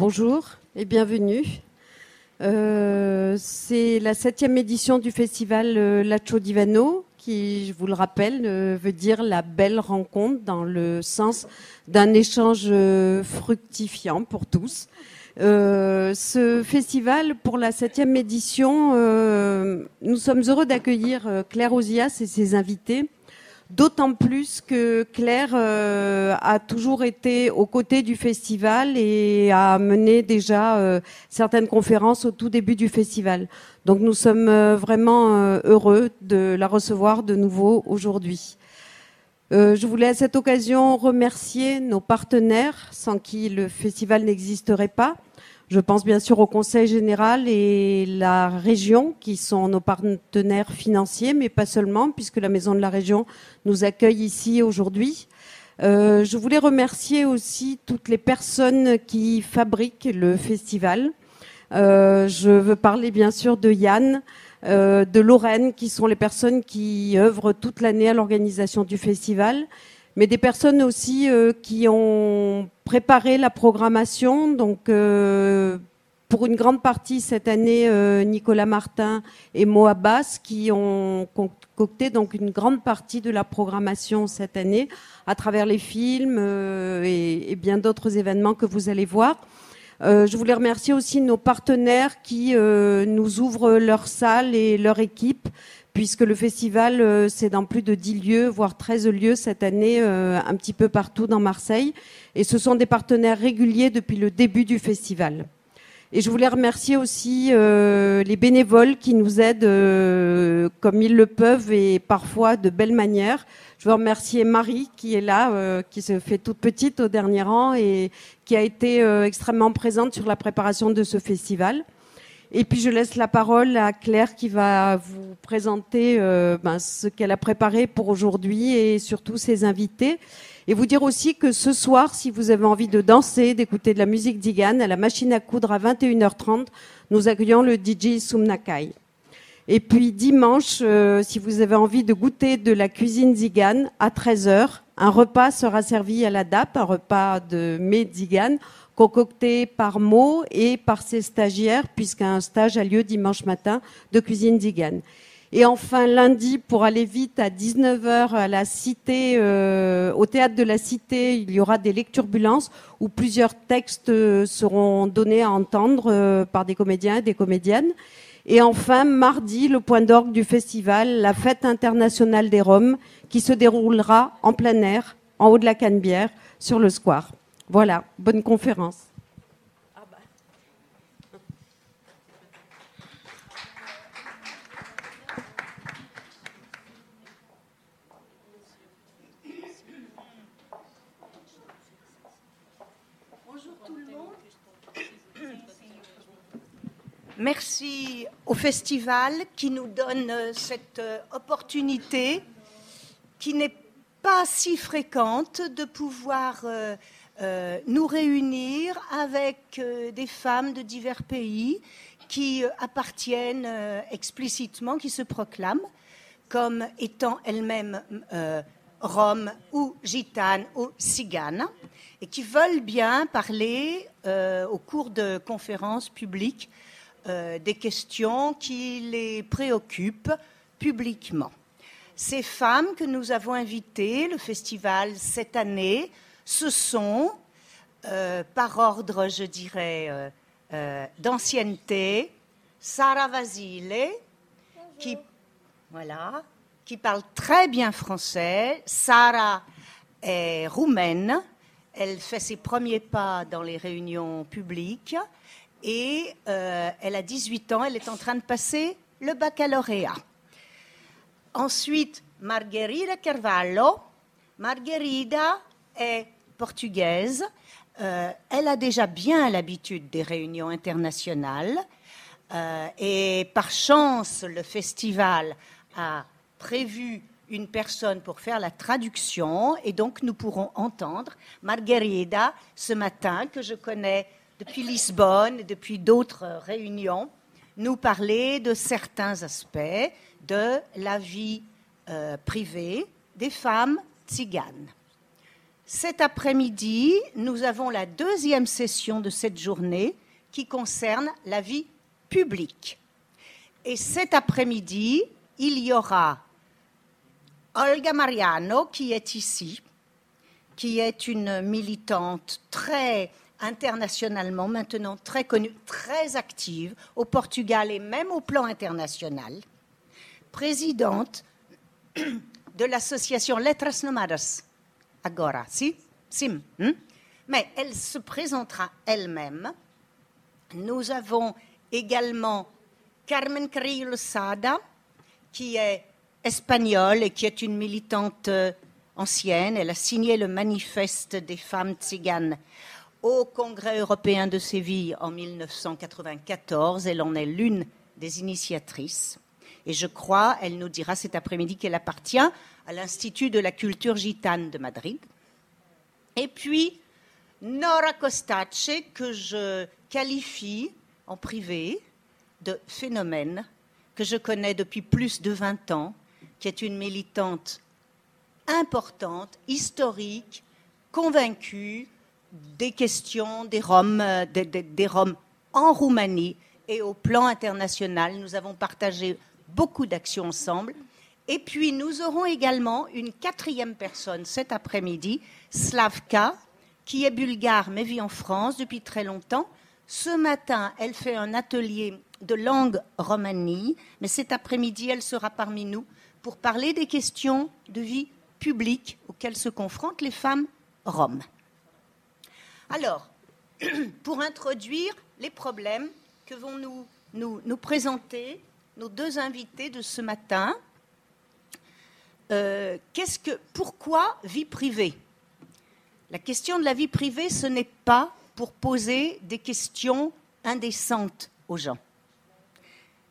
Bonjour et bienvenue. Euh, c'est la septième édition du festival euh, Lacho Divano, qui, je vous le rappelle, euh, veut dire la belle rencontre dans le sens d'un échange fructifiant pour tous. ce festival, pour la septième édition, nous sommes heureux d'accueillir Claire Ozias et ses invités D'autant plus que Claire euh, a toujours été aux côtés du festival et a mené déjà euh, certaines conférences au tout début du festival. Donc nous sommes euh, vraiment heureux de la recevoir de nouveau aujourd'hui. je voulais à cette occasion remercier nos partenaires sans qui le festival n'existerait pas. Je pense bien sûr au Conseil général et la région qui sont nos partenaires financiers, mais pas seulement, puisque la Maison de la Région nous accueille ici aujourd'hui. Euh, je voulais remercier aussi toutes les personnes qui fabriquent le festival. Euh, je veux parler bien sûr de Yann, euh, de Lorraine, qui sont les personnes qui œuvrent toute l'année à l'organisation du festival, mais des personnes aussi qui ont préparé la programmation. Donc, euh, pour une grande partie cette année, euh, Nicolas Martin et Moa Bass qui ont concocté donc une grande partie de la programmation cette année à travers les films euh, et, bien d'autres événements que vous allez voir. je voulais remercier aussi nos partenaires qui nous ouvrent leur salle et leur équipe puisque le festival, euh, c'est dans plus de 10 lieux, voire 13 lieux cette année, euh, un petit peu partout dans Marseille. Et ce sont des partenaires réguliers depuis le début du festival. Et je voulais remercier aussi euh, les bénévoles qui nous aident comme ils le peuvent et parfois de belle manière. Je veux remercier Marie qui est là, qui se fait toute petite au dernier rang et qui a été extrêmement présente sur la préparation de ce festival. Et puis je laisse la parole à Claire qui va vous présenter euh, ben, ce qu'elle a préparé pour aujourd'hui et surtout ses invités. Et vous dire aussi que ce soir, si vous avez envie de danser, d'écouter de la musique d'Igan à la machine à coudre à 21h30, nous accueillons le DJ Sumnakai. Et puis dimanche, euh, si vous avez envie de goûter de la cuisine Zigan à 13h, un repas sera servi à la DAP, un repas de mets Zigan concocté par Mo et par ses stagiaires, puisqu'un stage a lieu dimanche matin de cuisine d'Igan. Et enfin, lundi, pour aller vite, à 19h à la Cité, euh, au théâtre de la Cité, il y aura des lecturbulences où plusieurs textes euh, seront donnés à entendre euh, par des comédiens et des comédiennes. Et enfin, mardi, le point d'orgue du festival, la fête internationale des Roms, qui se déroulera en plein air, en haut de la Canebière, sur le square. Voilà, bonne conférence. Merci au festival qui nous donne cette euh, opportunité qui n'est pas si fréquente de pouvoir euh, nous réunir avec euh, des femmes de divers pays qui euh, appartiennent explicitement, qui se proclament comme étant elles-mêmes roms ou gitanes ou ciganes et qui veulent bien parler au cours de conférences publiques des questions qui les préoccupent publiquement. Ces femmes que nous avons invitées, le festival cette année, ce sont, euh, par ordre, je dirais, euh, euh, d'ancienneté, Sarah Vasile, qui, voilà, qui parle très bien français. Sarah est roumaine. Elle fait ses premiers pas dans les réunions publiques et elle a 18 ans. Elle est en train de passer le baccalauréat. Ensuite, Margherita Carvalho. Margherita est portugaise. Euh, elle a déjà bien l'habitude des réunions internationales. Euh, et par chance, le festival a prévu une personne pour faire la traduction. Et donc, nous pourrons entendre Margarida ce matin, que je connais depuis Lisbonne et depuis d'autres réunions, nous parler de certains aspects de la vie euh, privée des femmes tziganes. Cet après-midi, nous avons la deuxième session de cette journée qui concerne la vie publique. Et cet après-midi, il y aura Olga Mariano qui est ici, qui est une militante très internationalement maintenant très connue, très active au Portugal et même au plan international, présidente de l'association Letras Nomadas, Agora, si, sim, hmm? mais elle se présentera elle-même. Nous avons également Carmen Carrillo Sada, qui est espagnole et qui est une militante euh, ancienne. Elle a signé le manifeste des femmes tziganes au Congrès européen de Séville en 1994. Elle en est l'une des initiatrices. Et je crois, elle nous dira cet après-midi qu'elle appartient à l'Institut de la culture gitane de Madrid. Et puis, Nora Costace, que je qualifie en privé de phénomène, que je connais depuis plus de 20 ans, qui est une militante importante, historique, convaincue des questions des Roms, euh, des, Roms en Roumanie et au plan international. Nous avons partagé beaucoup d'actions ensemble. Et puis nous aurons également une quatrième personne cet après-midi, Slavka, qui est bulgare mais vit en France depuis très longtemps. Ce matin, elle fait un atelier de langue romanie, mais cet après-midi, elle sera parmi nous pour parler des questions de vie publique auxquelles se confrontent les femmes roms. Alors, pour introduire les problèmes que vont nous, nous, présenter nos deux invités de ce matin, euh, qu'est-ce que, pourquoi vie privée? La question de la vie privée, ce n'est pas pour poser des questions indécentes aux gens.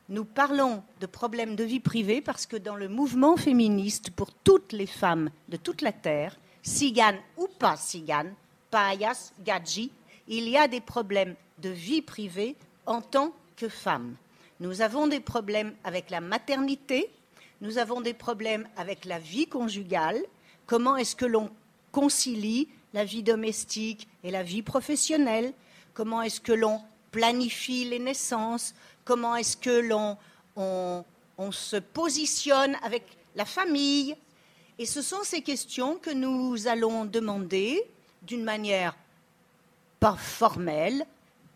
Nous parlons de problèmes de vie privée parce que dans le mouvement féministe, pour toutes les femmes de toute la Terre, ciganes ou pas ciganes, payas, gadji, il y a des problèmes de vie privée en tant que femmes. Nous avons des problèmes avec la maternité, nous avons des problèmes avec la vie conjugale, comment est-ce que l'on concilie la vie domestique et la vie professionnelle, comment est-ce que l'on planifie les naissances, comment est-ce que l'on on, se positionne avec la famille? Et ce sont ces questions que nous allons demander d'une manière pas formelle,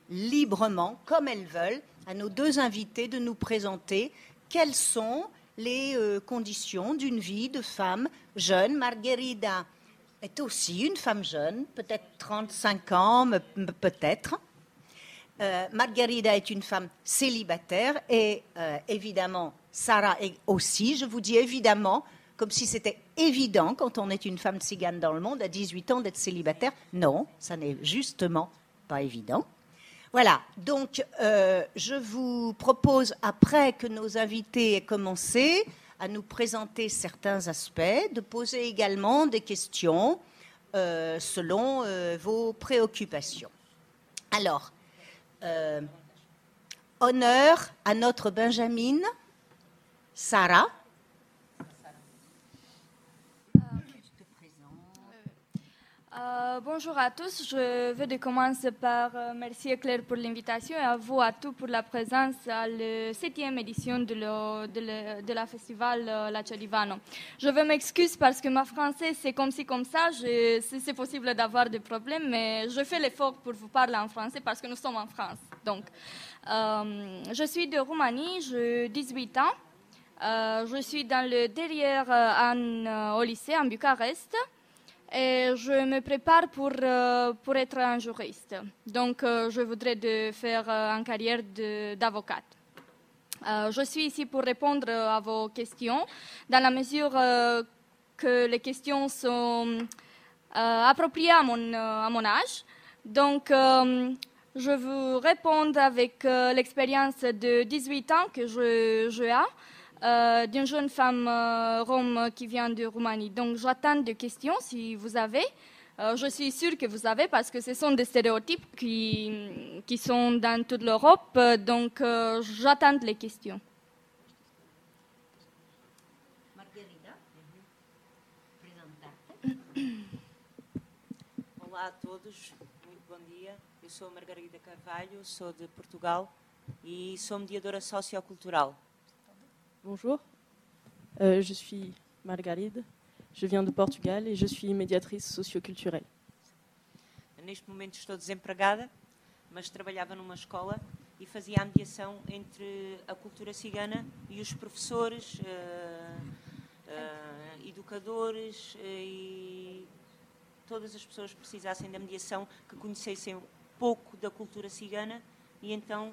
librement, comme elles veulent, à nos deux invités de nous présenter quelles sont les euh, conditions d'une vie de femme jeune. Margherita est aussi une femme jeune, peut-être 35 ans, peut-être. Euh, Margarida est une femme célibataire et euh, évidemment, Sarah est aussi. Je vous dis évidemment, comme si c'était évident quand on est une femme tzigane dans le monde à 18 ans d'être célibataire. Non, ça n'est justement pas évident. Voilà, donc euh, je vous propose, après que nos invités aient commencé à nous présenter certains aspects, de poser également des questions selon vos préoccupations. Alors, euh, honneur à notre Benjamin, Sarah. Euh, bonjour à tous. Je veux commencer par euh, merci Claire pour l'invitation et à vous à tous pour la présence à la septième édition de, la festival La Divano. Je veux m'excuser parce que ma français c'est comme si comme ça. c'est possible d'avoir des problèmes, mais je fais l'effort pour vous parler en français parce que nous sommes en France. Donc, euh, je suis de Roumanie, j'ai 18 ans. je suis dans le derrière au lycée en Bucarest je me prépare pour, euh, pour être un juriste. Donc, euh, je voudrais faire euh, une carrière d'avocate. je suis ici pour répondre à vos questions dans la mesure que les questions sont appropriées à mon, âge. Donc, je vous réponds avec l'expérience de 18 ans que je, je euh, d'une jeune femme euh, rome qui vient de Roumanie. Donc j'attends des questions si vous avez. Euh, je suis sûre que vous avez parce que ce sont des stéréotypes qui, qui sont dans toute l'Europe. Donc j'attends les questions. Olá a todos, muito bom dia. Eu sou Margarida Carvalho, sou de Portugal e sou mediadora sociocultural. Bonjour, Euh, je suis Margaride, je viens de Portugal et je suis médiatrice socioculturelle. Neste momento estou desempregada, mas trabalhava numa escola e fazia a mediação entre a cultura cigana e os professores, eh, eh, educadores eh, e todas as pessoas precisassem da mediação, que conhecessem pouco da cultura cigana e então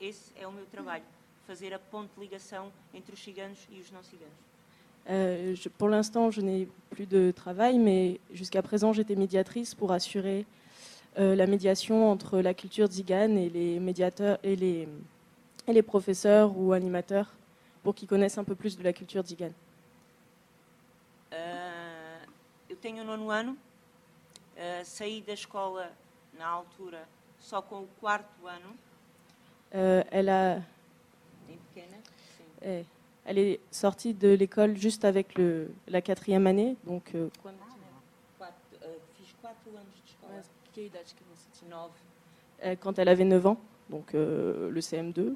esse é o meu trabalho, fazer a ponte de ligação entre os ciganos e os não ciganos. Euh, je- pour l'instant, je n'ai plus de travail, mais jusqu'à présent, j'étais médiatrice pour assurer euh, la médiation entre la culture zigane et les médiateurs et les, et les professeurs ou animateurs pour qu'ils connaissent un peu plus de la culture zigane. Ah, eu tenho nono ano, ah, saí da escola na altura só com o quarto ano, Euh, elle, a, em pequena, sim. eh, elle est sortie de l'école juste avec le, la quatrième année, donc euh, quand elle avait 9 ans, donc euh, le CM2.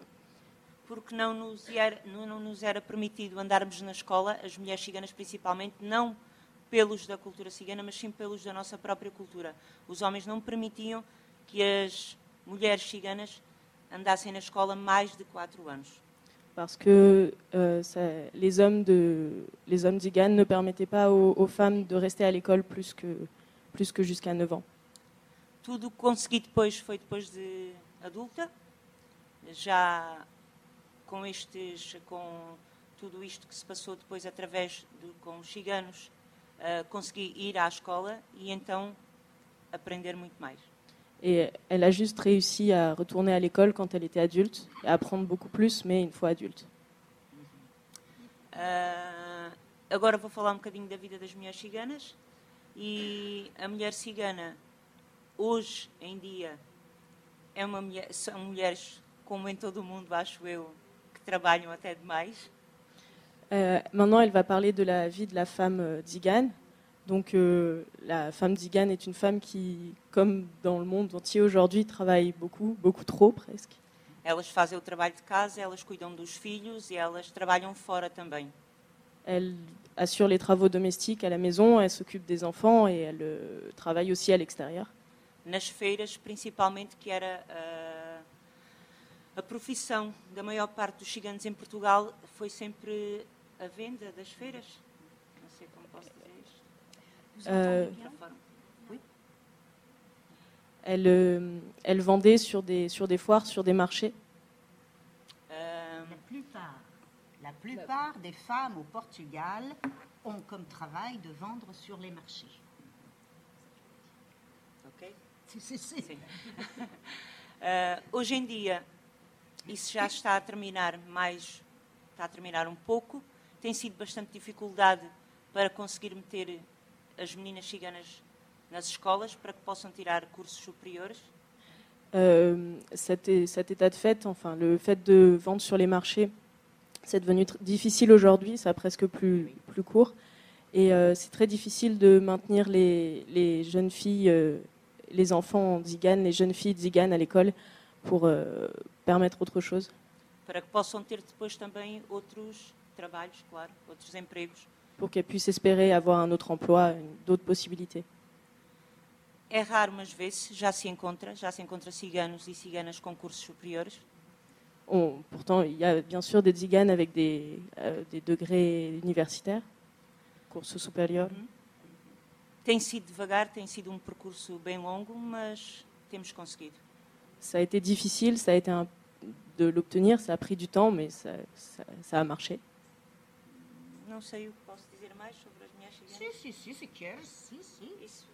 porque não nos, era, não, não nos era permitido andarmos na escola, as mulheres ciganas principalmente, não pelos da cultura cigana, mas sim pelos da nossa própria cultura. Os homens não permitiam que as mulheres ciganas andassem na escola mais de quatro anos. parce que euh, ça- les hommes de les hommes ziganes ne permettaient pas aux, aux femmes de rester à l'école plus que plus que jusqu'à 9 ans. Tudo o que consegui depois foi depois de adulta, já com estes, com tudo isto que se passou depois através de, com os ciganos, ah, consegui ir à escola e então aprender muito mais. Et elle a juste réussi à retourner à l'école quand elle était adulte et à apprendre beaucoup plus, mais une fois adulte. Ah, agora vou falar um bocadinho da vida das mulheres ciganas e a mulher cigana hoje em dia é uma mulher, são mulheres como em todo o mundo acho eu que trabalham até demais Euh, maintenant, elle va parler de la vie de la femme euh. Donc, euh, la femme zigane est une femme qui, comme dans le monde entier aujourd'hui, travaille beaucoup, beaucoup trop presque. Elas fazem o trabalho de casa, elas cuidam dos filhos e elas trabalham fora também. Elle assure les travaux domestiques à la maison, elle s'occupe des enfants et elle euh, travaille aussi à l'extérieur. Nas feiras, principalmente, que era ah, a profissão da maior parte dos ciganos em Portugal, foi sempre a venda das feiras? Euh, elle, euh, elle vendait sur des, sur des foires, sur des marchés? Ah, La plupart, la plupart des femmes au Portugal ont comme travail de vendre sur les marchés. ok? C'est- c'est- hoje em dia, isso já está a terminar mais, está a terminar um pouco. Tem sido bastante dificuldade para conseguir meter as meninas ciganas nas escolas para que possam tirar cursos superiores? Euh, cet, cet état de fait, enfin le fait de vendre sur les marchés, c'est devenu difficile aujourd'hui, ça a presque plus, plus court. Et euh, c'est très difficile de maintenir les, les jeunes filles, euh, les enfants ziganes, les jeunes filles ziganes à l'école pour euh, permettre autre chose. para que possam ter depois também outros trabalhos, claro, outros empregos. Pour qu'elles puissent espérer avoir un autre emploi, d'autres possibilités. É raro, mas vê-se, já se encontra, já se encontra ciganos e ciganas com cursos superiores. On- pourtant, il y a bien sûr des ziganes avec des, euh, des degrés universitaires, courses supérieures. Tem sido devagar, tem sido um percurso bem longo, mas temos conseguido. Ça a été difficile, ça a été un- de l'obtenir, ça a pris du temps, mais ça, ça- ça a marché. Não sei o que posso dizer mais sobre as mulheres ciganas. Si, si, si, si, quieres, si, si. Isso.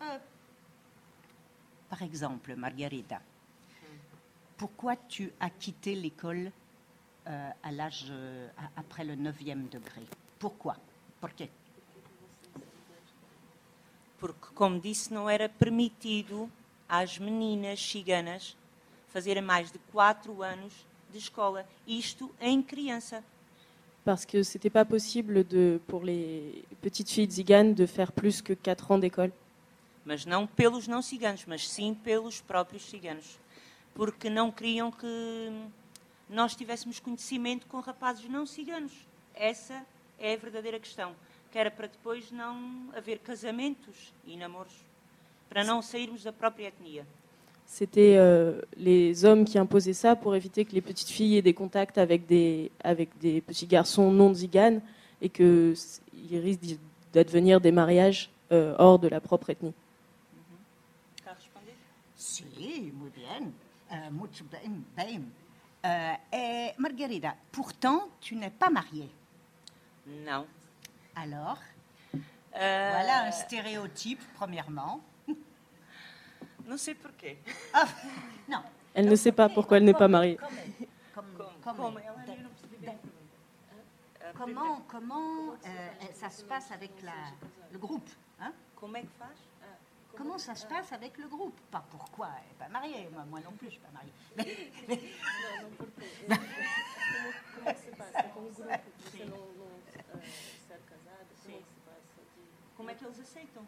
Euh, par exemple, Margarita, pourquoi tu as quitté l'école euh, à l'âge euh, après le 9e degré Pourquoi Pourquoi Porque, como disse, não era permitido às meninas ciganas fazerem mais de 4 anos de escola. Isto em criança. Parce que c'était pas possible de, pour les petites filles ziganes de faire plus que 4 ans d'école. mas não pelos não ciganos, mas sim pelos próprios ciganos, porque não queriam que nós tivéssemos conhecimento com rapazes não ciganos. Essa é a verdadeira questão, que era para depois não haver casamentos e namoros, para não sairmos da própria etnia. C'était euh, les hommes qui imposaient ça pour éviter que les petites filles aient des contacts avec des, avec des petits garçons non ziganes et qu'ils risquent d'advenir des mariages euh, hors de la propre ethnie. Si, muy bien. Euh, mucho bien, bien. Et Margarida, pourtant, tu n'es pas mariée. Non. Alors, Euh, voilà un stéréotype, premièrement. Sei porquê. Ah, non. Elle ne sait pas pourquoi elle n'est pas mariée. Ah, comment comment euh, ça se passe avec la, le groupe hein? Ah, Comment ça se passe avec le groupe Pas pourquoi elle n'est pas mariée. Moi, moi non plus, je ne suis pas mariée. Como é que eles aceitam?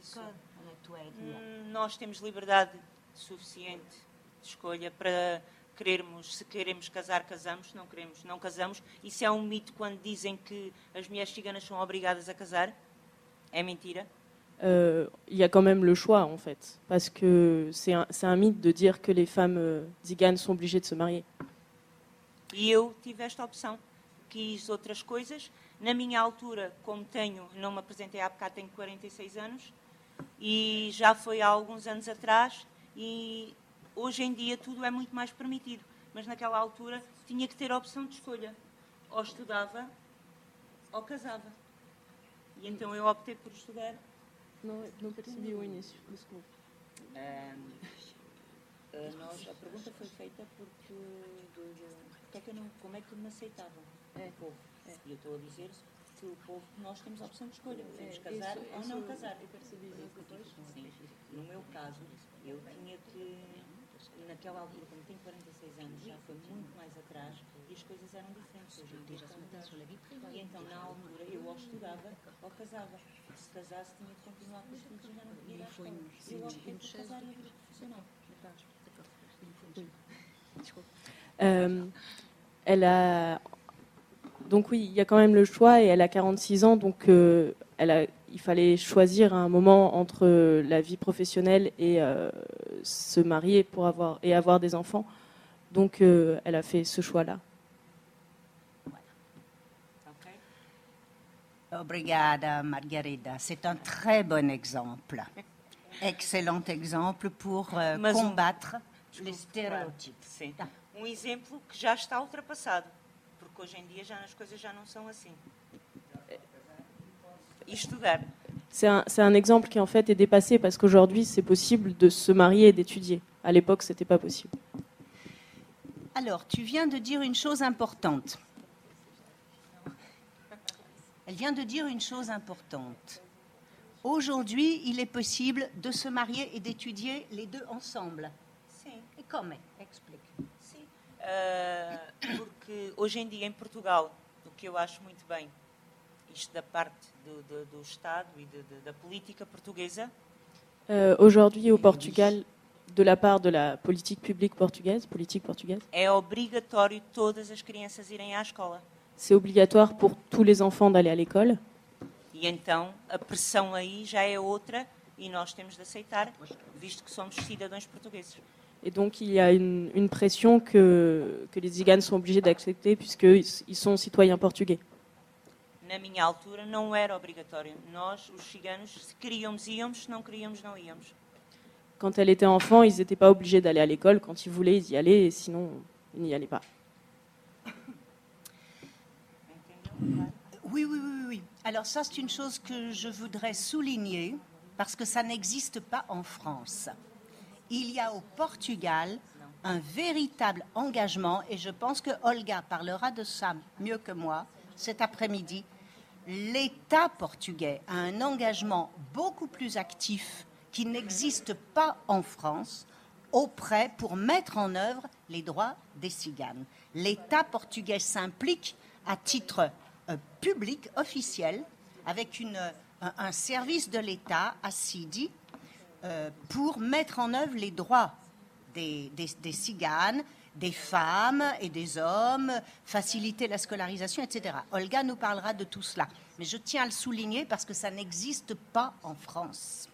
Isso. Et moi. Hum, Nós temos liberdade suficiente de escolha para querermos, se queremos casar, casamos, se não queremos, não casamos. Isso é um mito quando dizem que as mulheres ciganas são obrigadas a casar. É mentira. Euh, il y a quand même le choix, en fait. Parce que c'est un, c'est un mythe de dire que les femmes euh, ziganes sont obligées de se marier. E eu tive esta opção. Quis outras coisas. Na minha altura, como tenho, não me apresentei há bocado, tenho 46 anos. E já foi há alguns anos atrás. E hoje em dia tudo é muito mais permitido. Mas naquela altura tinha que ter a opção de escolha. Ou estudava ou casava. E então eu optei por estudar. Non, non percebi o início, desculpe. Ahm, ah, nós, a pergunta foi feita porque, porque é não, como é que me aceitavam o povo. E eu estou a dizer que o povo, nós temos a opção de escolha, podemos casar ou não casar. Sim. No meu caso, eu tinha que, naquela altura, como tenho 46 anos, já foi muito mais atrás e as coisas eram diferentes. Hoje em dia. E então, na altura, eu ou estudava ou casava. Se casasse, tinha de continuar com os filhos e já não podia ir à escola. Eu optei por casar e a vida profissional. Euh, elle a donc oui, il y a quand même le choix et elle a 46 ans, donc euh, elle a, il fallait choisir un moment entre la vie professionnelle et euh, se marier pour avoir et avoir des enfants. Donc euh, elle a fait ce choix-là. Ok? Obrigada, Margarida. C'est un très bon exemple. Excellent exemple pour euh, um- combattre les stéréotypes. Sim. Tá. Um exemplo que já está ultrapassado, porque hoje em dia já as coisas já não são assim. E estudar. C'est un, exemple qui en fait est dépassé parce qu'aujourd'hui c'est possible de se marier et d'étudier. À l'époque, c'était pas possible. Alors, tu viens de dire une chose importante. Elle vient de dire une chose importante. Aujourd'hui, il est possible de se marier et d'étudier les deux ensemble. Et comment? Explique. Ah, porque hoje em dia em Portugal, o que eu acho muito bem, isto da parte do, do- do Estado e de- de- da política portuguesa, Euh, Aujourd'hui au Portugal, de la part de la politique publique portugaise, politique portugaise, é obrigatório todas as crianças irem à escola. c'est obligatoire pour tous les enfants d'aller à l'école. E então a pressão aí já é outra e nós temos de aceitar, visto que somos cidadãos portugueses. Et donc il y a une, une pression que, que les Ziganes sont obligés d'accepter puisqu'ils ils sont citoyens portugais. Na minha altura não era obrigatório. Nós, os ciganos, se queríamos, íamos, se não queríamos, não íamos. Quand elle était enfant, ils n'étaient pas obligés d'aller à l'école. Quand ils voulaient, ils y allaient, et sinon, ils n'y allaient pas. Oui, oui, oui, oui. Alors ça, c'est une chose que je voudrais souligner parce que ça n'existe pas en France. Il y a au Portugal un véritable engagement et je pense que Olga parlera de ça mieux que moi cet après-midi. L'État portugais a un engagement beaucoup plus actif qui n'existe pas en France auprès pour mettre en œuvre les droits des ciganes. L'État portugais s'implique à titre euh, public, officiel, avec un, un service de l'État à Sidi euh, pour mettre en œuvre les droits des, des, ciganes, des femmes et des hommes, faciliter la scolarisation, etc. Olga nous parlera de tout cela. Mais je tiens à le souligner parce que ça n'existe pas en France.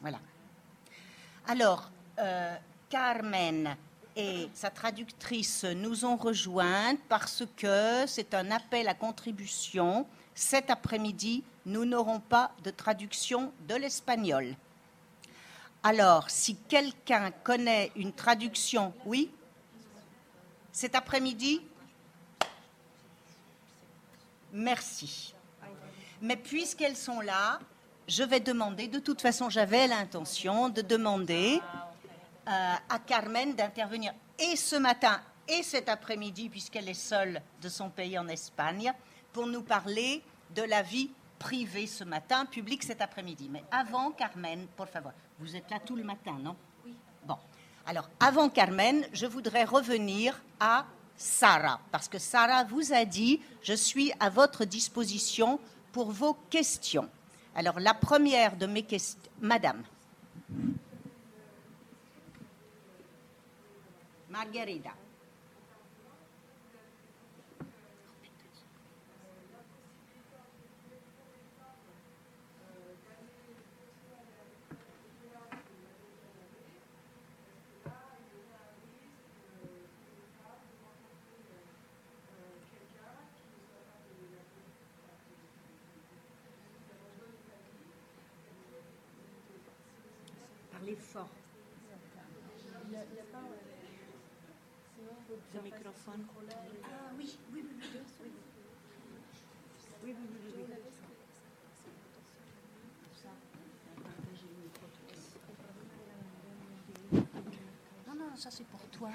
Voilà. Alors, euh, Carmen et sa traductrice nous ont rejointes parce que c'est un appel à contribution. Cet après-midi, nous n'aurons pas de traduction de l'espagnol. Alors, si quelqu'un connaît une traduction, oui Cet après-midi Merci. Mais puisqu'elles sont là, je vais demander, de toute façon j'avais l'intention de demander euh, à Carmen d'intervenir et ce matin et cet après-midi, puisqu'elle est seule de son pays en Espagne, pour nous parler de la vie privée ce matin, publique cet après-midi. Mais avant, Carmen, pour favor, vous êtes là tout le matin, non? Oui. Bon. Alors, avant Carmen, je voudrais revenir à Sarah, parce que Sarah vous a dit, je suis à votre disposition pour vos questions. Alors, la première de mes questions, Madame. Margarida. Fort. Le microphone. Ah oui, oui, oui, oui. Oui, oui, oui, oui, oui. Non, non, ça c'est pour toi.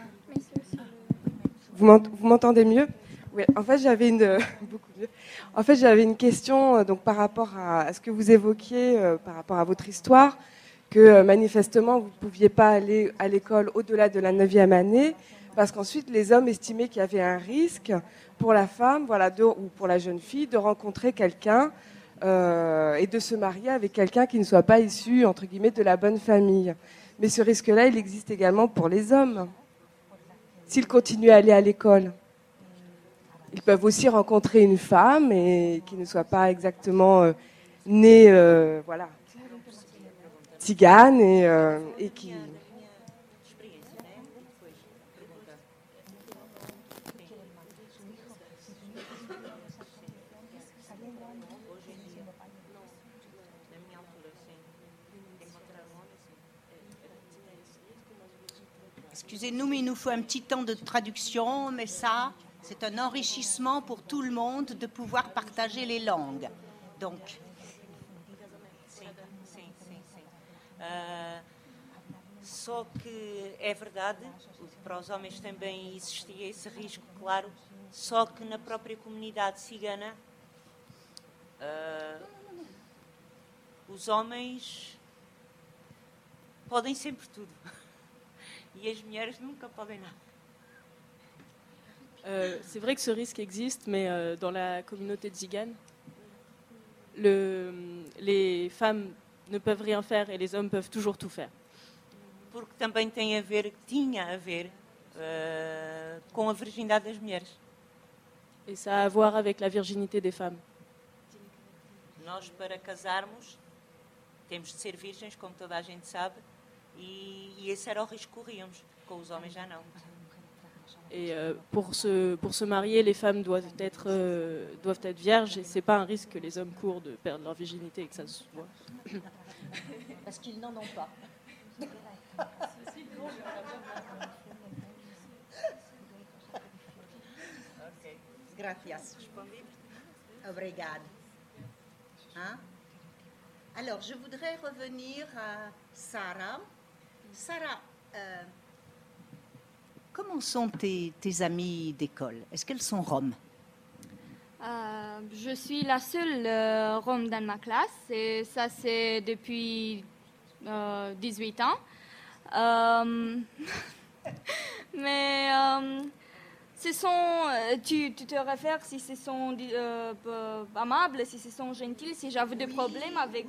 Vous m'ent- vous m'entendez mieux? Oui. En fait, j'avais une beaucoup mieux. En fait, j'avais une question euh, donc par rapport à, à ce que vous évoquiez euh, par rapport à votre histoire, que euh, manifestement vous ne pouviez pas aller à l'école au-delà de la 9e année parce qu'ensuite les hommes estimaient qu'il y avait un risque pour la femme, voilà, ou pour la jeune fille, de rencontrer quelqu'un euh, et de se marier avec quelqu'un qui ne soit pas issu entre guillemets de la bonne famille. Mais ce risque-là, il existe également pour les hommes s'ils continuent à aller à l'école. Ils peuvent aussi rencontrer une femme et qui ne soit pas exactement euh, née, voilà, euh, et qui. Excusez-nous, mais il nous faut un petit temps de traduction, mais ça, c'est un enrichissement pour tout le monde de pouvoir partager les langues. Donc, Ah, só que é verdade, para os homens também existia esse risco, claro, só que na própria comunidade cigana ah, os homens podem sempre tudo. E as mulheres nunca podem nada. Euh, c'est vrai que ce risque existe, mais euh, dans la communauté tzigane, le- les femmes ne peuvent rien faire et les hommes peuvent toujours tout faire. Porque também tem a ver, tinha a ver ah, com a virgindade das mulheres. Et ça a à voir avec la virginité des femmes. Nós, para casarmos, temos de ser virgens, como toda a gente sabe, e, e esse era o risco que corríamos. Com os homens já não. Et euh, pour, se, pour se marier, les femmes doivent être, euh, doivent être vierges et c'est pas un risque que les hommes courent de perdre leur virginité et que ça se voit. parce qu'ils n'en ont pas. Gracias. Obrigado. Hein? Alors, je voudrais revenir à Sarah. Sarah, euh, comment sont tes, tes amies d'école? Est-ce qu'elles sont roms? Euh, je suis la seule euh, Rome dans ma classe et ça c'est depuis euh, 18 ans. Euh, mais euh, ce sont, tu, tu te réfères si ce sont amables, si ce sont gentils, si j'avais des problèmes avec...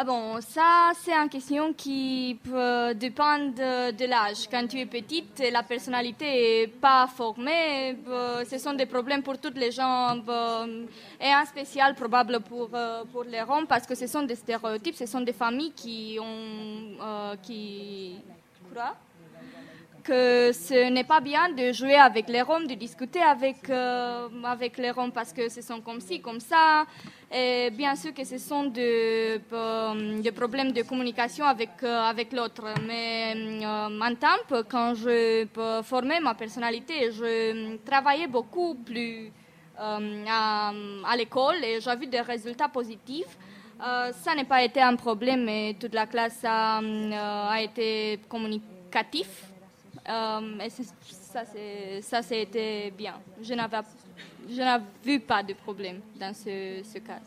ah bon, ça, c'est une question qui peut dépendre de, l'âge. Quand tu es petite, la personnalité n'est pas formée. Euh, ce sont des problèmes pour toutes les gens, euh, et en spécial probable pour, euh, pour les Roms, parce que ce sont des stéréotypes, ce sont des familles qui ont, qui que ce n'est pas bien de jouer avec les Roms, de discuter avec, avec les Roms, parce que ce sont comme ci, comme ça. Et bien sûr que ce sont des, euh, problèmes de communication avec, euh, avec l'autre. Mais euh, en temps, quand je formais ma personnalité, je travaillais beaucoup plus à, à l'école et j'ai vu des résultats positifs. ça n'a pas été un problème et toute la classe a, a été communicatif. Et ça, ça, c'était bien. Je n'avais je vu pas de problème dans ce, ce, cas.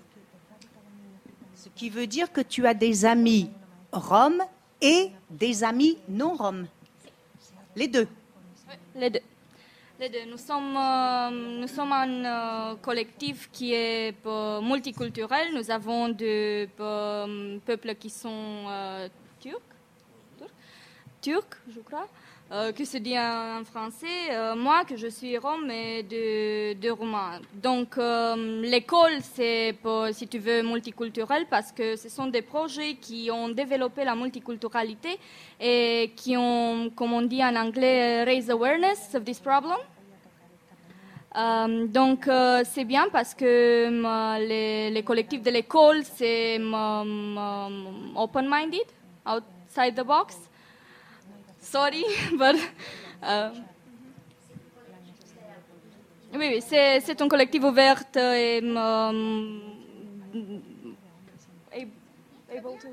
Ce qui veut dire que tu as des amis roms et des amis non roms. Les deux. Les deux. Les deux. Nous sommes, euh, nous sommes un euh, collectif qui est euh, multiculturel. Nous avons des peuples qui sont turcs, turcs, je crois. Euh, que se dit en, français, euh, moi que je suis rome et de, de roumain. Donc euh, l'école, c'est, si tu veux, multiculturel parce que ce sont des projets qui ont développé la multiculturalité et qui ont, comme on dit en anglais, raise awareness of this problem. donc c'est bien parce que les, les, collectifs de l'école, c'est open-minded, outside the box sorry, but. Euh, oui, oui c'est un collectif ouvert et. Um, able to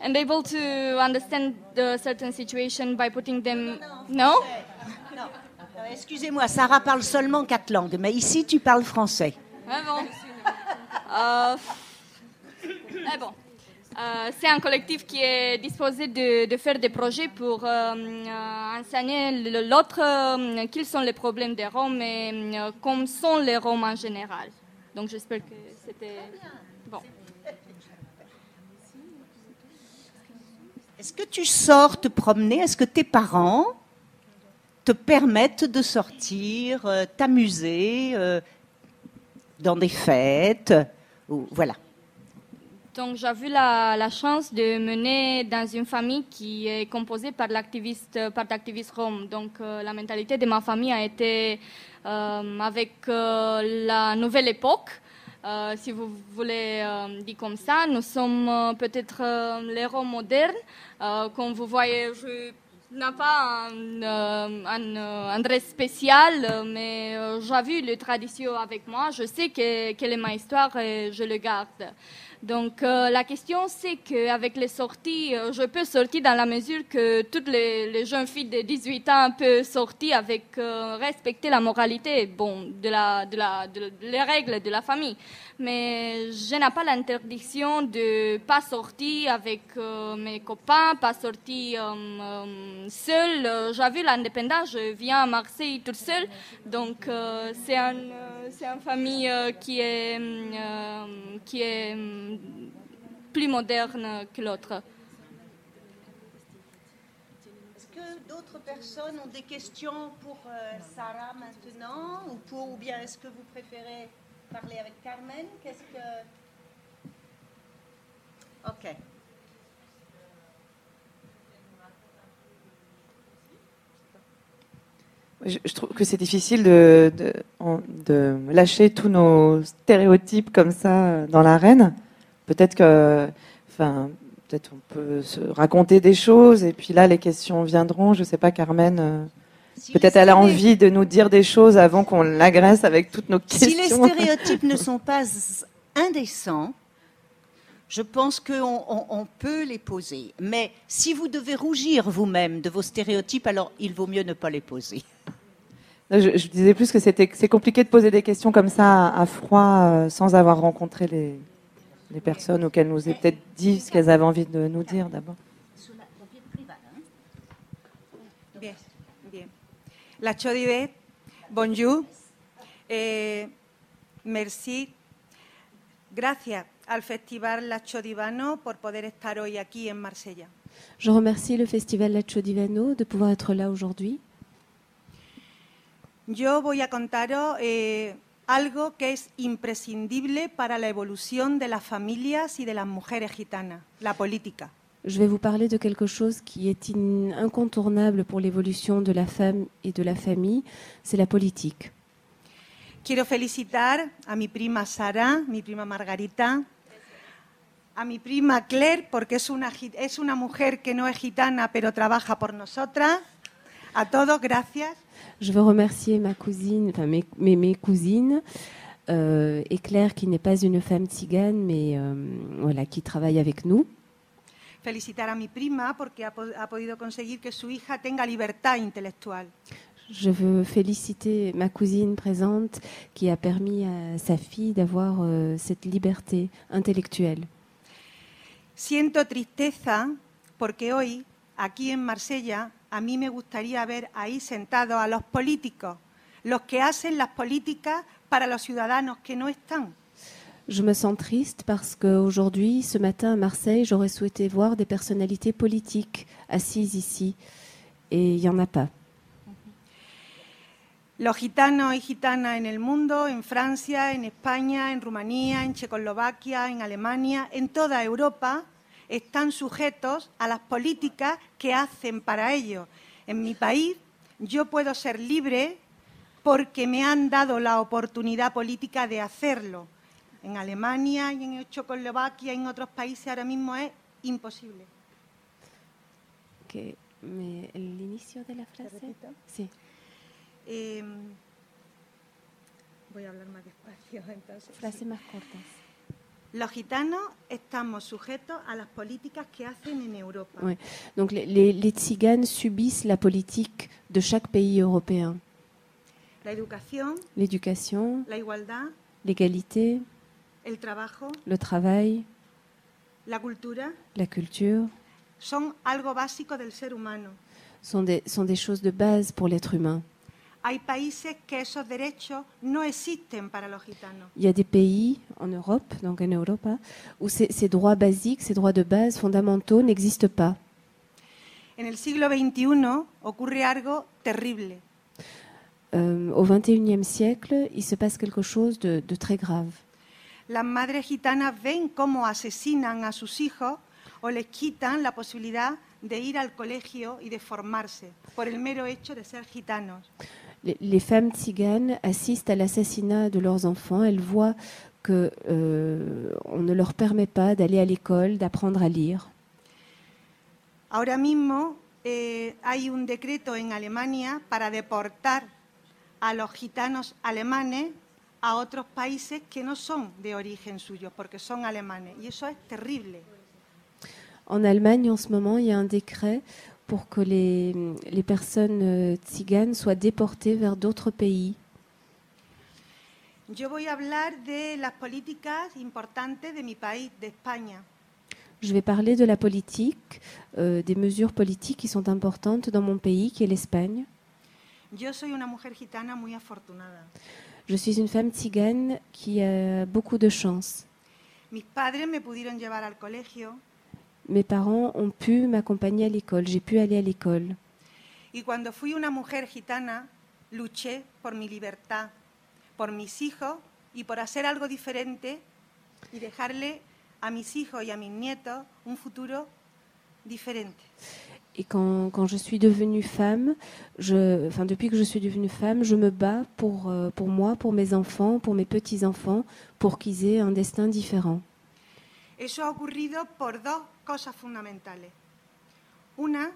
and able to understand the certain situation by putting them. Non, non, non. Excusez-moi, Sarah parle seulement quatre langues, mais ici tu parles français. Ah bon? euh, ah bon. Euh, c'est un collectif qui est disposé de, faire des projets pour euh, euh, enseigner l'autre quels sont les problèmes des Roms et comment sont les Roms en général. Donc j'espère que c'était bon. Est-ce que tu sors te promener? Est-ce que tes parents te permettent de sortir, t'amuser dans des fêtes Voilà. Donc, j'ai eu la, chance de mener dans une famille qui est composée par l'activiste, par roms. Donc, euh, la mentalité de ma famille a été euh, avec euh, la nouvelle époque. si vous voulez dire comme ça, nous sommes peut-être les roms modernes. comme vous voyez, je n'ai pas un, un, dress spécial, mais j'ai vu les traditions avec moi. Je sais que, quelle est ma histoire et je le garde. Donc euh, la question c'est qu'avec les sorties, euh, je peux sortir dans la mesure que toutes les, jeunes filles de 18 ans peuvent sortir avec euh, respecter la moralité, bon, de la, de la, les règles de la famille mais je n'ai pas l'interdiction de pas sortir avec mes copains, pas sortir seul. J'ai vu l'indépendance, je viens à Marseille toute seule, donc c'est un, une famille qui est, qui est plus moderne que l'autre. Est-ce que d'autres personnes ont des questions pour Sarah maintenant ou, pour, ou bien est-ce que vous préférez parler avec Carmen? Qu'est-ce que. Ok. Je, trouve que c'est difficile de, de, lâcher tous nos stéréotypes comme ça dans l'arène. Peut-être que, enfin, peut-être on peut se raconter des choses et puis là les questions viendront. Je ne sais pas, Carmen. Euh, Peut-être elle a envie de nous dire des choses avant qu'on l'agresse avec toutes nos questions. Si les stéréotypes ne sont pas indécents, je pense qu'on peut les poser. Mais si vous devez rougir vous-même de vos stéréotypes, alors il vaut mieux ne pas les poser. Je, disais plus que c'est compliqué de poser des questions comme ça à, froid euh, sans avoir rencontré les, les personnes auxquelles nous aient peut-être dit ce qu'elles avaient envie de nous dire d'abord. La Chodivet, bonjour. Eh, merci. Gracias. al Festival Lacho Divano por poder estar hoy aquí en Marsella. Je remercie le Festival Lacho Divano de pouvoir être là aujourd'hui. Yo voy a contaros eh, algo que es imprescindible para la evolución de las familias y de las mujeres gitanas, la política. Je vais vous parler de quelque chose qui est in- incontournable pour l'évolution de la femme et de la famille, c'est la politique. Quiero felicitar a mi prima Sara, mi prima Margarita, a mi prima Claire, porque es una, es una mujer que no es gitana, pero trabaja por nosotras. A todos, gracias. Je veux remercier ma cousine, enfin mes, mes, mes cousines, euh, et Claire qui n'est pas une femme tzigane, mais euh, voilà, qui travaille avec nous. Felicitar a mi prima porque ha, ha podido conseguir que su hija tenga libertad intelectual. Je veux féliciter ma cousine présente qui a permis à sa fille d'avoir euh, cette liberté intellectuelle. Siento tristeza porque hoy, aquí en Marsella, a mí me gustaría ver ahí sentados a los políticos, los que hacen las políticas para los ciudadanos que no están. Je me sens triste parce qu'aujourd'hui, ce matin à Marseille, j'aurais souhaité voir des personnalités politiques assises ici. Et il n'y en a pas. Los gitanos y gitanas en el mundo, en Francia, en España, en Rumanía, en Checoslovaquia, en Alemania, en toda Europa, están sujetos a las políticas que hacen para ellos. En mi país yo puedo ser libre porque me han dado la oportunidad política de hacerlo. En Alemania y en Checoslovaquia y en otros países ahora mismo es imposible. Que- mais l'inicio de la frase Sí. Eh, voy a hablar más despacio entonces. Frases más cortas. Los gitanos estamos sujetos a las políticas que hacen en Europa. Ouais. Donc les, les, les tziganes subissent la politique de chaque pays européen. La educación, L'éducation, la igualdad, l'égalité, el trabajo, le travail, la cultura la culture son algo básico del ser humano. sont des, sont des choses de base pour l'être humain. Hay países que esos derechos no existen para los gitanos. Il y a des pays en Europe, donc en Europe, où ces, ces droits basiques, ces droits de base fondamentaux n'existent pas. En el siglo XXI ocurre algo terrible. Euh, au XXIe siècle, il se passe quelque chose de, de très grave. Las madres gitanas ven cómo asesinan a sus hijos o les quitan la posibilidad de ir al colegio y de formarse por el mero hecho de ser gitanos. Les, femmes tziganes assistent à l'assassinat de leurs enfants. Elles voient que euh, on ne leur permet pas d'aller à l'école, d'apprendre à lire. Ahora mismo eh, hay un decreto en Alemania para deportar a los gitanos alemanes a otros países que no son de origen suyo, porque son alemanes. Y eso es terrible. En Allemagne, en ce moment, il y a un décret pour que les, les personnes euh, tziganes soient déportées vers d'autres pays. Yo voy a hablar de las políticas importantes de mi país, de España. Je vais parler de la politique, euh, des mesures politiques qui sont importantes dans mon pays, qui est l'Espagne. Yo soy una mujer gitana muy afortunada. Je suis une femme tzigane qui a beaucoup de chance. Mis padres me pudieron llevar al colegio Mes parents ont pu m'accompagner à l'école, j'ai pu aller à l'école. y cuando fui una mujer gitana luché por mi libertad, por mis hijos y por hacer algo diferente y dejarle a mis hijos y a mis nietos un futuro diferente. Et quand, quand je suis devenue femme, je, enfin depuis que je suis devenue femme, je me bats pour, euh, pour moi, pour mes enfants, pour mes petits-enfants, pour qu'ils aient un destin différent. Eso ha ocurrido por dos cosas fundamentales. Una,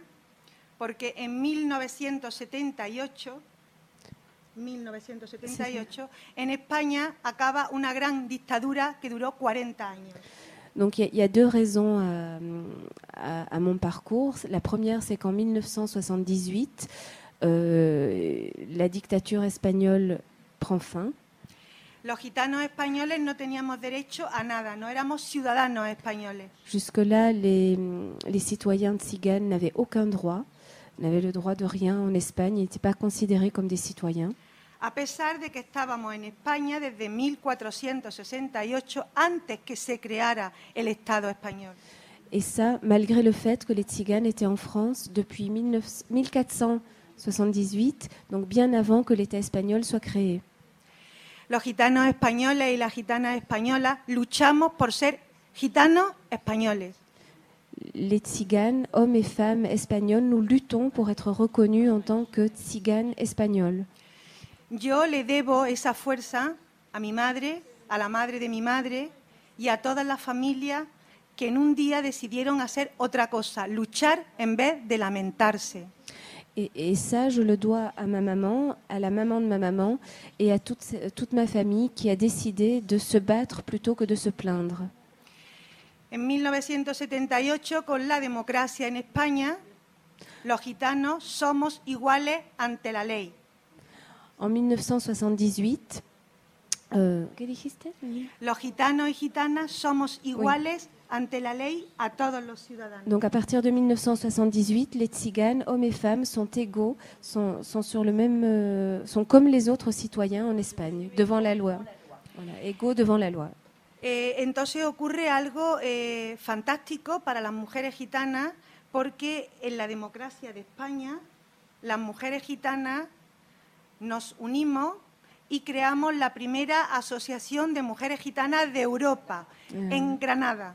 porque en 1978, 1978 en España acaba una gran dictadura que duró 40 años. Donc il y, y a deux raisons à, à- à mon parcours. La première, c'est qu'en 1978, euh, la dictature espagnole prend fin. Los gitanos españoles no teníamos derecho a nada, no éramos ciudadanos españoles. Jusque-là, les, les citoyens tziganes n'avaient aucun droit, n'avaient le droit de rien en Espagne, ils n'étaient pas considérés comme des citoyens. a pesar de que estábamos en España desde 1468, antes que se creara el Estado español. Et ça, malgré le fait que les Tziganes étaient en France depuis 19 1478, donc bien avant que l'État espagnol soit créé. Los gitanos españoles y las gitanas españolas luchamos por ser gitanos españoles. Les Tziganes, hommes et femmes espagnols, nous luttons pour être reconnus en tant que Tziganes espagnols. Yo le debo esa fuerza a mi madre, a la madre de mi madre y a todas las familias que en un día decidieron hacer otra cosa, luchar en vez de lamentarse. Et, et ça, je le dois à ma maman, à la maman de ma maman et à toute, toute ma famille qui a décidé de se battre plutôt que de se plaindre. En 1978, con la democracia en España, los gitanos somos iguales ante la ley. En 1978, euh, ¿qué dijiste? Los gitanos y gitanas somos iguales ante la ley a todos los ciudadanos. Donc à partir de 1978, les tziganes, hommes et femmes, sont égaux, sont, sont sur le même, euh, sont comme les autres citoyens en Espagne, devant la loi. Voilà, égaux devant la loi. Eh, entonces ocurre algo eh, fantástico para las mujeres gitanas porque en la democracia de España las mujeres gitanas nos unimos y creamos la primera asociación de mujeres gitanas de Europa, Mm. en Granada.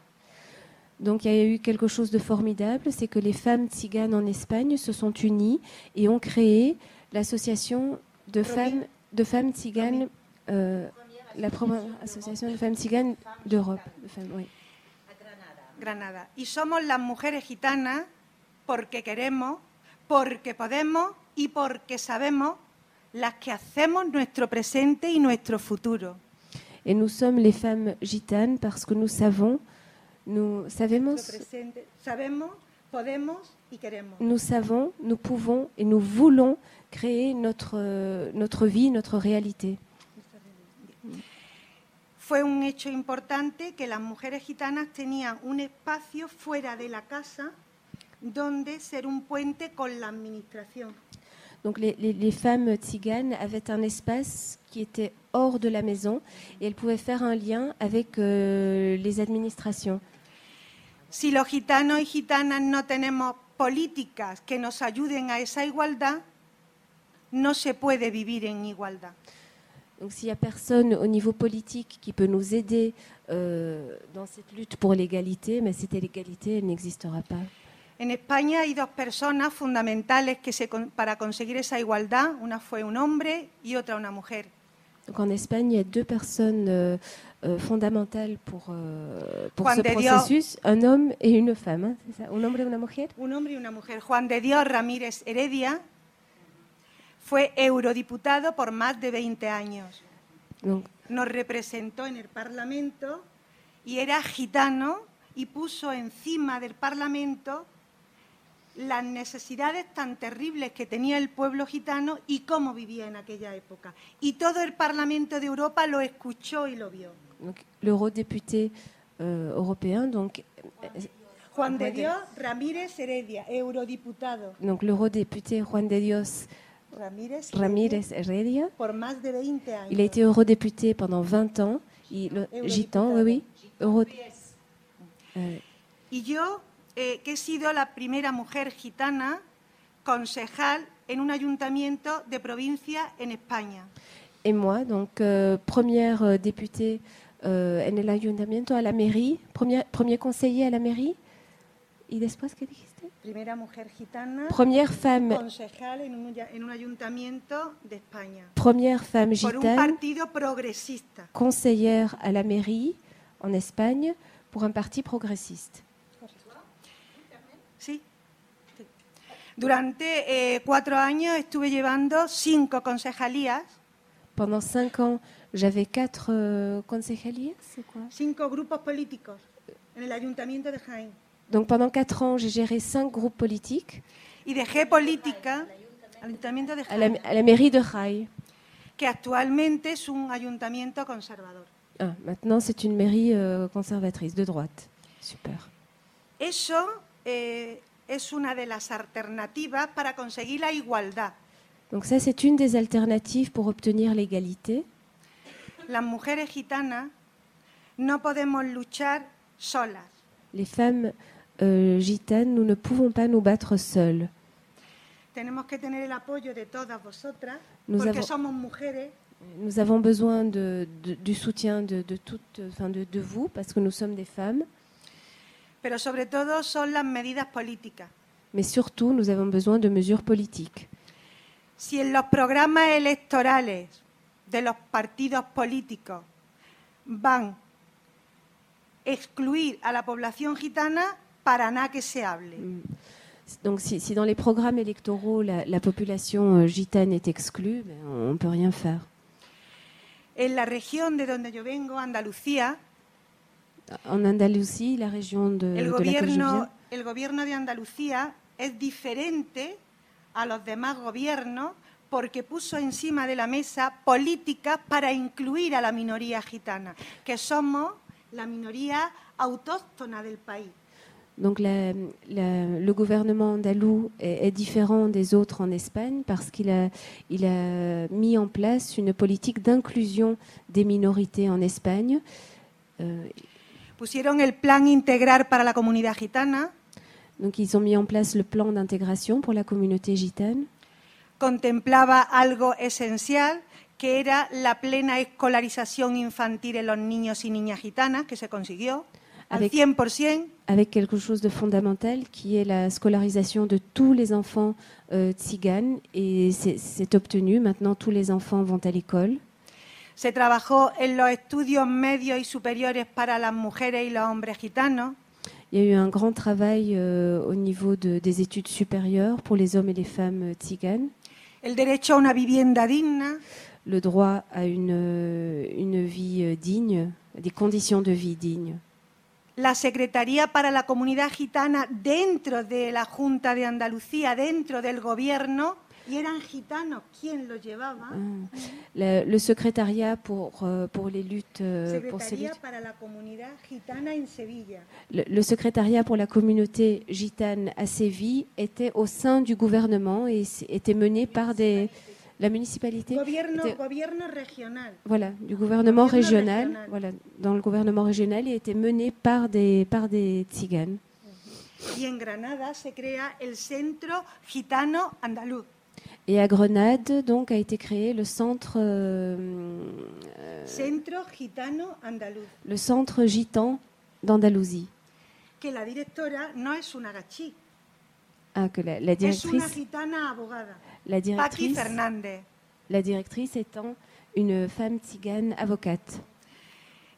Donc il y a eu quelque chose de formidable, c'est que les femmes tziganes en Espagne se sont unies et ont créé l'association de femmes, de femmes tziganes, euh, la première association de femmes tziganes d'Europe. de femmes, oui. Granada. Y somos las mujeres gitanas porque queremos, porque podemos y porque sabemos las que hacemos nuestro presente y nuestro futuro. Et nous sommes les femmes gitanes parce que nous savons, nous queremos. nous savons, nous pouvons et nous voulons créer notre, notre vie, notre réalité. Fue un hecho importante que las mujeres gitanas tenían un espacio fuera de la casa donde ser un puente con la administración. Donc les, les- les femmes tziganes avaient un espace qui était hors de la maison et elles pouvaient faire un lien avec euh, les administrations. Si los gitanos y gitanas no tenemos políticas que nos ayuden a esa igualdad, no se puede vivir en igualdad. Donc s'il n'y a personne au niveau politique qui peut nous aider euh, dans cette lutte pour l'égalité, mais cette égalité, elle n'existera pas. En España hay dos personas fundamentales que se para conseguir esa igualdad. Una fue un hombre y otra una mujer. Donc en Espagne, il y a deux personnes euh, euh, fondamentales pour, euh, pour Juan ce de Dios. processus, un homme et une femme. hein, ça un hombre et una mujer Un hombre y una mujer. Juan de Dios Ramírez Heredia fue eurodiputado por más de 20 años. Donc, Nos representó en el Parlamento y era gitano y puso encima del Parlamento las necesidades tan terribles que tenía el pueblo gitano y cómo vivía en aquella época. Y todo el Parlamento de Europa lo escuchó y lo vio. donc, l'eurodéputé euh, européen, donc, euh, Juan de Dios Ramírez Heredia, eurodiputado. donc l'eurodéputé Juan de Dios Ramírez, Ramírez Heredia, por más de 20 años. il a été eurodéputé pendant 20 ans. Il, le- gitan, oui, oui. Euro- Euh, Y yo, eh, que he sido la primera mujer gitana concejal en un ayuntamiento de provincia en España. et moi, donc euh, première euh, députée euh, en el ayuntamiento à la mairie, premier, premier conseiller à la mairie. ¿Y después qué dijiste? Primera mujer gitana Première femme, concejal en un, en un ayuntamiento de España. première femme Por un gitane, partido progresista. conseillère à la mairie en Espagne pour un parti progressiste. Durante eh, cuatro años estuve llevando cinco concejalías, Pendant cinq ans, j'avais quatre euh, consejerías, c'est quoi? Cinco grupos políticos en el ayuntamiento de Jaén. Donc pendant quatre ans, j'ai géré cinq groupes politiques Y dejé política al ayuntamiento de à la, Jaén, à la mairie de Rai. que actualmente es un ayuntamiento conservador. Ah, maintenant, c'est une mairie euh, conservatrice de droite. Super. Eso eh, es una de las alternativas para conseguir la igualdad. Donc ça, c'est une des alternatives pour obtenir l'égalité. Las mujeres gitanas no podemos luchar solas. Les femmes euh, gitanes, nous ne pouvons pas nous battre seules. Tenemos que tener el apoyo de todas vosotras, Nous porque avons- somos mujeres Nous avons besoin de- de- du soutien de, de, toutes, enfin de, de vous, parce que nous sommes des femmes. Pero sobre todo son las medidas políticas. Mais surtout, nous avons besoin de mesures politiques. Si en los programas electorales de los partidos políticos van excluir a la población gitana, para nada que se hable. Donc si, si dans les programmes électoraux, la, la population euh, gitane est exclue, ben, on ne peut rien faire. En la región de donde yo vengo, Andalucía, En Andalousie, la région de, el de gobierno, viens, el gobierno de Andalucía es diferente a los demás gobiernos porque puso encima de la mesa políticas para incluir a la minoría gitana, que somos la minoría autóctona del país. Donc la- la- le gouvernement andalou est, est différent des autres en Espagne parce qu'il a, il a mis en place une politique d'inclusion des minorités en Espagne. Euh, Pusieron el plan integrar para la comunidad gitana, donc ils ont mis en place le plan d'intégration pour la communauté gitane. contemplaba algo esencial, que era la plena escolarización infantil en los niños y niñas gitanas, que se consiguió al Avec- 100%. avec quelque chose de fondamental qui est la scolarisation de tous les enfants euh, tziganes et c'est obtenu. Maintenant, tous les enfants vont à l'école. Se trabajó en los estudios medios y superiores para las mujeres y los hombres gitanos. Il y a eu un grand travail euh, au niveau de- des études supérieures pour les hommes et les femmes euh, tziganes. El derecho a una vivienda digna, Le droit à une, euh, une vie euh, digne, des conditions de vie dignes. la Secretaría para la Comunidad Gitana dentro de la Junta de Andalucía, dentro del gobierno, y eran gitanos quien lo llevaba? Ah. Le, le secrétariat pour, euh, pour les luttes, euh, pour ces luttes- para la Comunidad Gitana en Sevilla. le, le secrétariat pour la communauté gitane à Séville était au sein du gouvernement et était mené par des, la municipalité. Gobierno, était- regional. voilà, du gouvernement Gouvernement régional. régional. Voilà, dans le gouvernement régional, il était mené par des, par des tziganes. Y en Granada se crea el Centro Gitano Andaluz. Et à Grenade, donc, a été créé le centre, euh, Centro Gitano Andaluz. le centre gitan d'Andalousie. Que la directora no es una gachí, Ah, que la, la es una directrice, gitana abogada. la directrice, Fernández. la directrice étant une femme tzigane avocate.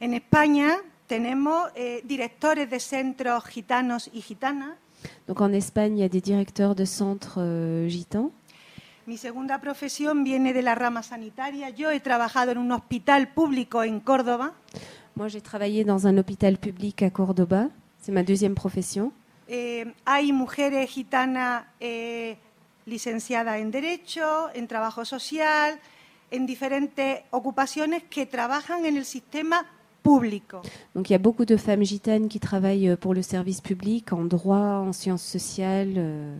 En España tenemos eh, directores de centros gitanos y gitanas. Donc en Espagne, il y a des directeurs de centres euh, gitans. Mi segunda profesión viene de la rama sanitaria. Yo he trabajado en un hospital público en Córdoba. Moi, j'ai travaillé dans un hôpital public à Cordoba. C'est ma deuxième profession. Eh, hay mujeres gitanas eh, licenciadas en Derecho, en Trabajo Social, en diferentes ocupaciones que trabajan en el sistema público. Donc il y a beaucoup de femmes gitanes qui travaillent euh, pour le service public, en droit, en sciences sociales. euh,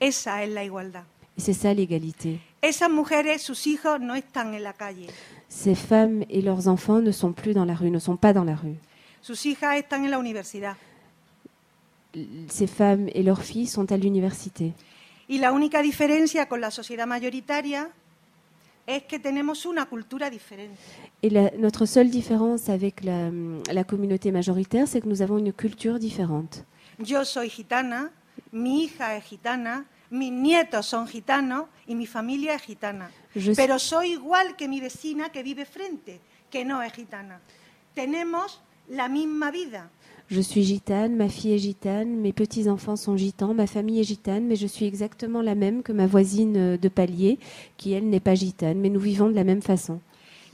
Esa es la igualdad. Et c'est ça l'égalité. Esas mujeres, sus hijos no están en la calle. Ces femmes et leurs enfants ne sont plus dans la rue, ne sont pas dans la rue. Sus hijas están en la universidad. Ces femmes et leurs filles sont à l'université. Y la única diferencia con la sociedad mayoritaria es que tenemos una cultura diferente. Et la- notre seule différence avec la, la communauté majoritaire, c'est que nous avons une culture différente. Yo soy gitana, mi hija es gitana, mis nietos son gitanos y mi familia es gitana. Je suis- Pero soy igual que mi vecina que vive frente, que no es gitana. Tenemos la misma vida. Je suis gitane, ma fille est gitane, mes petits-enfants sont gitans, ma famille est gitane, mais je suis exactement la même que ma voisine de palier, qui elle n'est pas gitane, mais nous vivons de la même façon.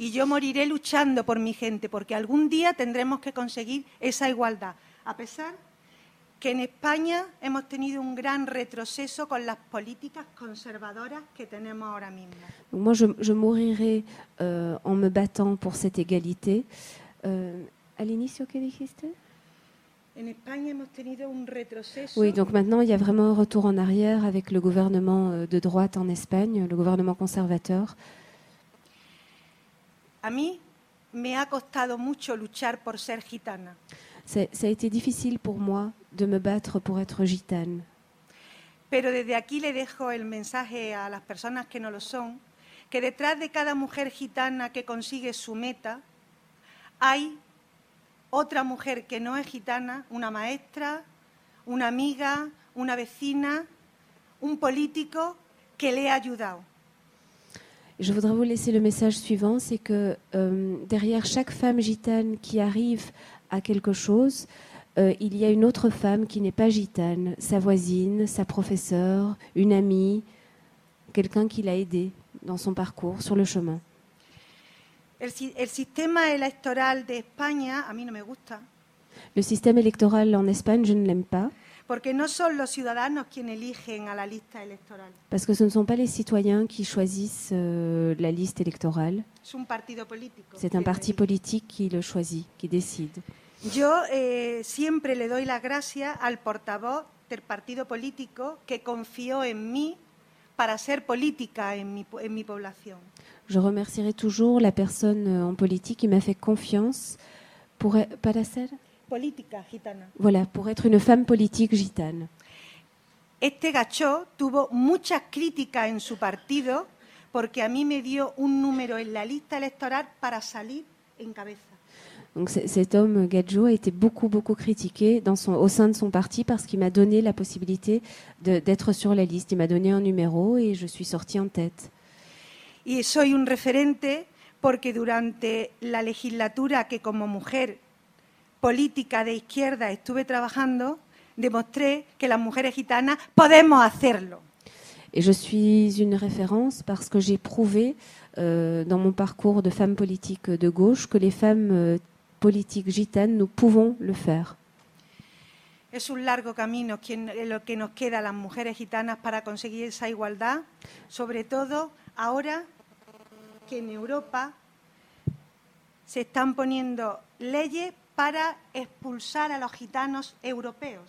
Y yo moriré luchando por mi gente, porque algún día tendremos que conseguir esa igualdad. A pesar que en España hemos tenido un gran retroceso con las políticas conservadoras que tenemos ahora mismo. Moi, je, je mourirai euh, en me battant pour cette égalité. Euh, al inicio, ¿qué dijiste? En España hemos tenido un retroceso. Oui, donc maintenant, il y a vraiment un retour en arrière avec le gouvernement euh, de droite en Espagne, le gouvernement conservateur. A mí me ha costado mucho luchar por ser gitana, Ça a été difficile pour moi de me battre pour être gitane. pero desde aquí le dejo el mensaje a las personas que no lo son, que detrás de cada mujer gitana que consigue su meta hay otra mujer que no es gitana, una maestra, una amiga, una vecina, un político que le ha ayudado. Je voudrais vous laisser le message suivant, c'est que euh, derrière chaque femme gitane qui arrive à quelque chose, euh, il y a une autre femme qui n'est pas gitane, sa voisine, sa professeure, une amie, quelqu'un qui l'a aidée dans son parcours, sur le chemin. Le système électoral en Espagne, je ne l'aime pas, porque no son los ciudadanos quienes eligen a la lista electoral, parce que ce ne sont pas les citoyens qui choisissent euh, la liste électorale, es un partido político. c'est un parti politique qui le choisit, qui décide. Yo eh, siempre le doy las gracias al portavoz del partido político que confió en mí para ser política en mi, po- en mi población. Je remercierai toujours la personne euh, en politique qui m'a fait confiance pour e- para Política gitana. voilà, pour être une femme politique gitane. Este gachó tuvo muchas críticas en su partido porque a mí me dio un número en la lista electoral para salir en cabeza. Donc cet homme Gadjo a été beaucoup beaucoup critiqué dans son, au sein de son parti parce qu'il m'a donné la possibilité d'être sur la liste. Il m'a donné un numéro et je suis sortie en tête. Y soy un referente porque durante la legislatura que como mujer política de izquierda estuve trabajando, demostré que las mujeres gitanas podemos hacerlo. Et je suis une référence parce que j'ai prouvé euh, dans mon parcours de femme politique de gauche que les femmes euh, politiques gitanes, nous pouvons le faire. Es un largo camino en lo que nos queda a las mujeres gitanas para conseguir esa igualdad, sobre todo ahora que en Europa se están poniendo leyes para expulsar a los gitanos europeos.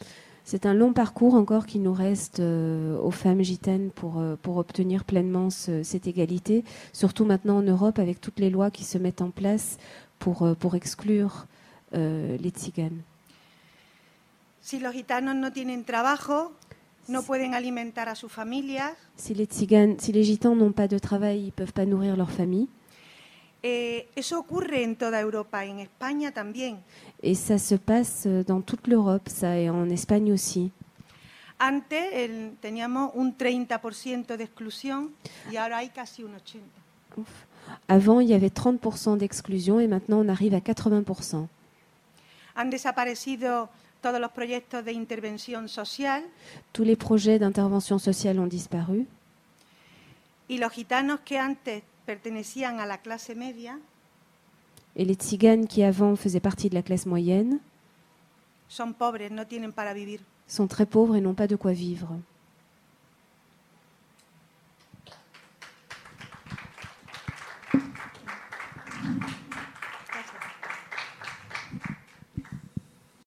C'est un long parcours encore qui nous reste euh, aux femmes gitanes pour, euh, pour obtenir pleinement ce- cette égalité, surtout maintenant en Europe avec toutes les lois qui se mettent en place pour, euh, pour exclure les tziganes. Si los gitanos no tienen trabajo, no pueden alimentar a sus familias. Si les, tziganes, si les gitans n'ont pas de travail, ils ne peuvent pas nourrir leur famille. Et ça se passe euh, dans toute l'Europe, ça, et en Espagne aussi. Antes el- teníamos un 30% de exclusión y ahora hay casi un 80%. Avant, il y avait 30% d'exclusion et maintenant on arrive à 80%. Han desaparecido todos los proyectos de intervención social Tous les projets d'intervention sociale ont disparu y los gitanos que antes pertenecían a la clase media et les tziganes qui avant faisaient partie de la classe moyenne son pobres, no tienen para vivir. sont très pauvres et n'ont pas de quoi vivre.